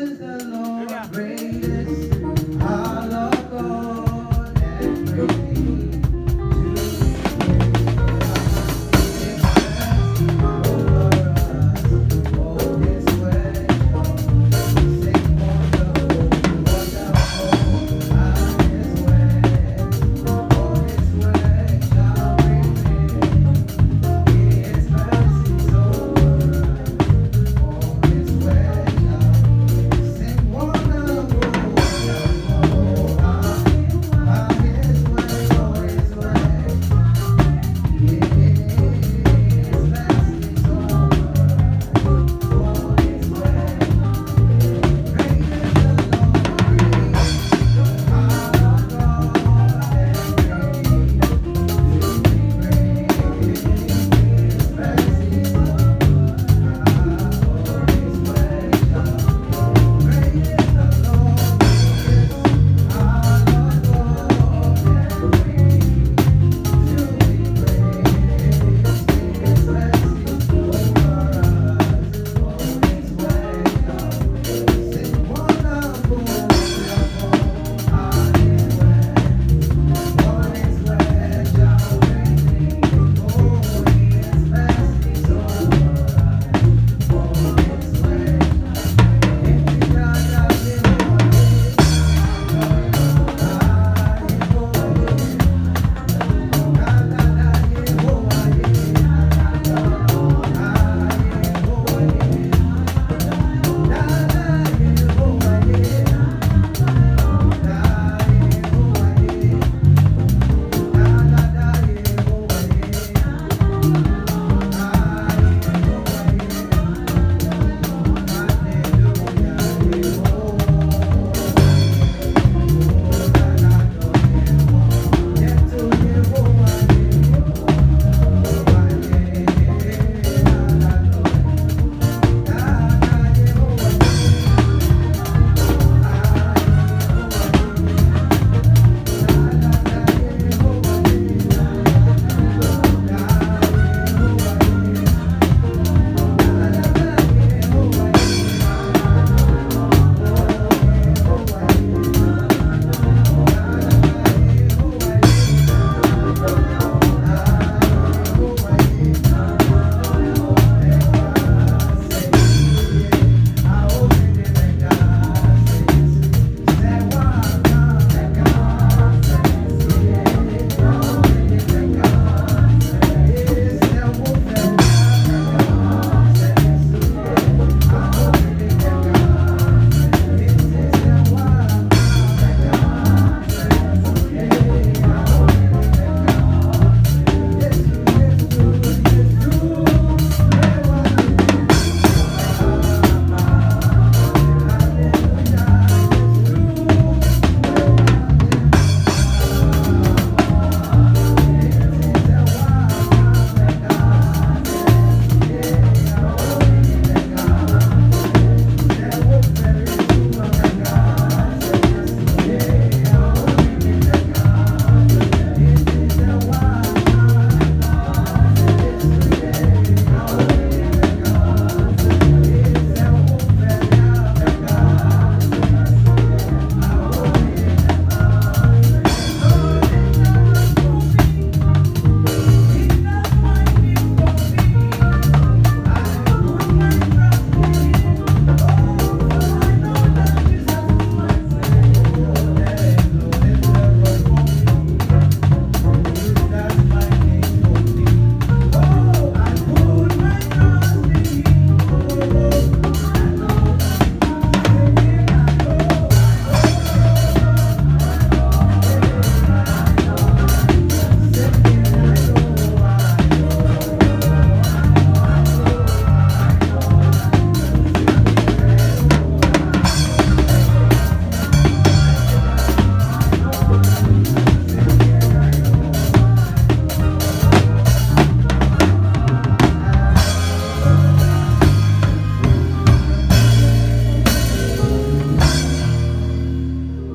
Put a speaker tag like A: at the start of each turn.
A: is the Lord.